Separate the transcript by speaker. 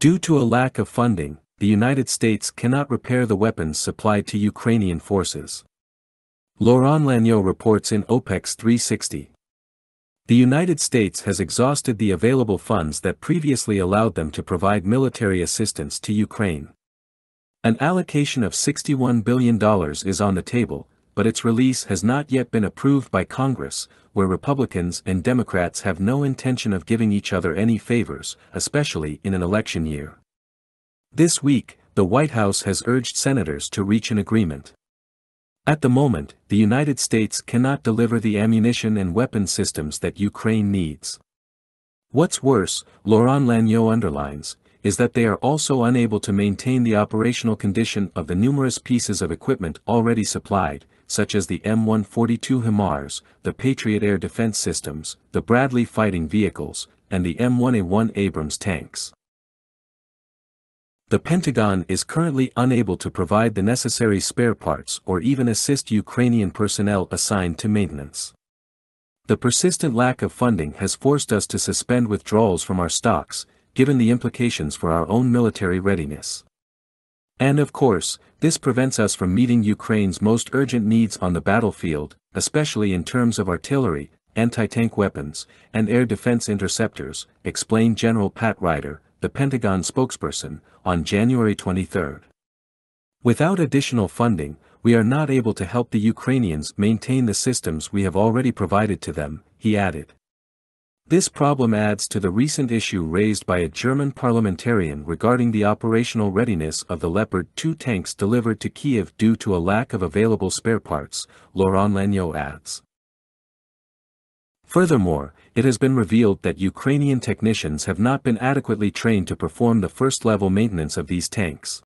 Speaker 1: Due to a lack of funding, the United States cannot repair the weapons supplied to Ukrainian forces. Laurent Lagneau reports in OPEX 360. The United States has exhausted the available funds that previously allowed them to provide military assistance to Ukraine. An allocation of $61 billion is on the table, but its release has not yet been approved by Congress, where Republicans and Democrats have no intention of giving each other any favors, especially in an election year. This week, the White House has urged senators to reach an agreement. At the moment, the United States cannot deliver the ammunition and weapon systems that Ukraine needs. What's worse, Laurent Lagneau underlines, is that they are also unable to maintain the operational condition of the numerous pieces of equipment already supplied, such as the M142 HIMARS, the Patriot air defense systems, the Bradley fighting vehicles, and the M1A1 Abrams tanks. The Pentagon is currently unable to provide the necessary spare parts or even assist Ukrainian personnel assigned to maintenance. The persistent lack of funding has forced us to suspend withdrawals from our stocks, given the implications for our own military readiness. And of course, this prevents us from meeting Ukraine's most urgent needs on the battlefield, especially in terms of artillery, anti-tank weapons, and air defense interceptors, explained General Pat Ryder, the Pentagon spokesperson, on January 23. Without additional funding, we are not able to help the Ukrainians maintain the systems we have already provided to them, he added. This problem adds to the recent issue raised by a German parliamentarian regarding the operational readiness of the Leopard 2 tanks delivered to Kiev due to a lack of available spare parts, Laurent Lagneau adds. Furthermore, it has been revealed that Ukrainian technicians have not been adequately trained to perform the first-level maintenance of these tanks.